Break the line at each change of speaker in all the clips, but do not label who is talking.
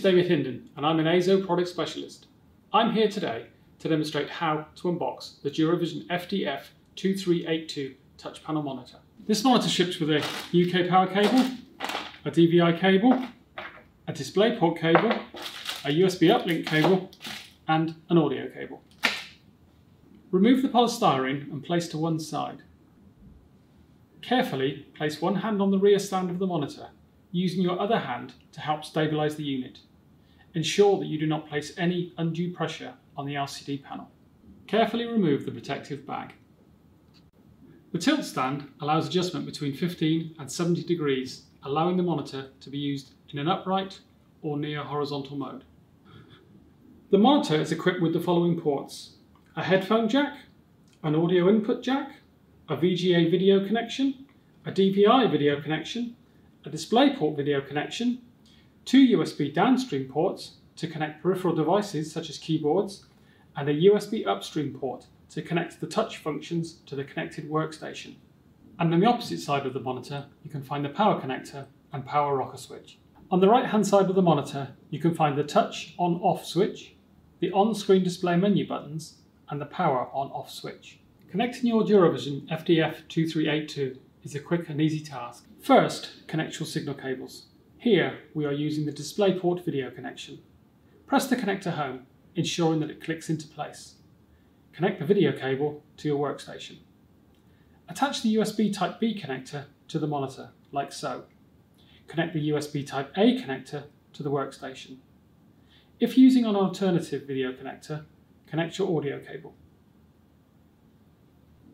David Hinden and I'm an EIZO product specialist. I'm here today to demonstrate how to unbox the DuraVision FDF 2382 touch panel monitor. This monitor ships with a UK power cable, a DVI cable, a DisplayPort cable, a USB uplink cable and an audio cable. Remove the polystyrene and place to one side. Carefully place one hand on the rear stand of the monitor, using your other hand to help stabilise the unit. Ensure that you do not place any undue pressure on the LCD panel. Carefully remove the protective bag. The tilt stand allows adjustment between 15 and 70 degrees, allowing the monitor to be used in an upright or near horizontal mode. The monitor is equipped with the following ports. A headphone jack, an audio input jack, a VGA video connection, a DVI video connection, a DisplayPort video connection, two USB downstream ports to connect peripheral devices such as keyboards, and a USB upstream port to connect the touch functions to the connected workstation. And on the opposite side of the monitor, you can find the power connector and power rocker switch. On the right hand side of the monitor, you can find the touch on off switch, the on-screen display menu buttons, and the power on off switch. Connecting your DuraVision FDF2382 is a quick and easy task. First, connect your signal cables. Here, we are using the DisplayPort video connection. Press the connector home, ensuring that it clicks into place. Connect the video cable to your workstation. Attach the USB Type-B connector to the monitor, like so. Connect the USB Type-A connector to the workstation. If using an alternative video connector, connect your audio cable.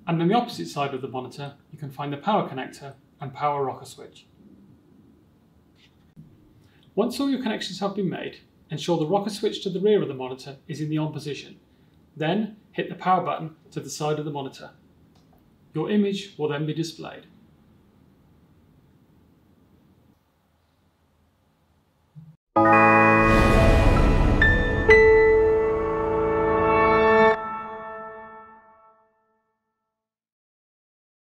And on the opposite side of the monitor, you can find the power connector and power rocker switch. Once all your connections have been made, ensure the rocker switch to the rear of the monitor is in the on position. Then hit the power button to the side of the monitor. Your image will then be displayed.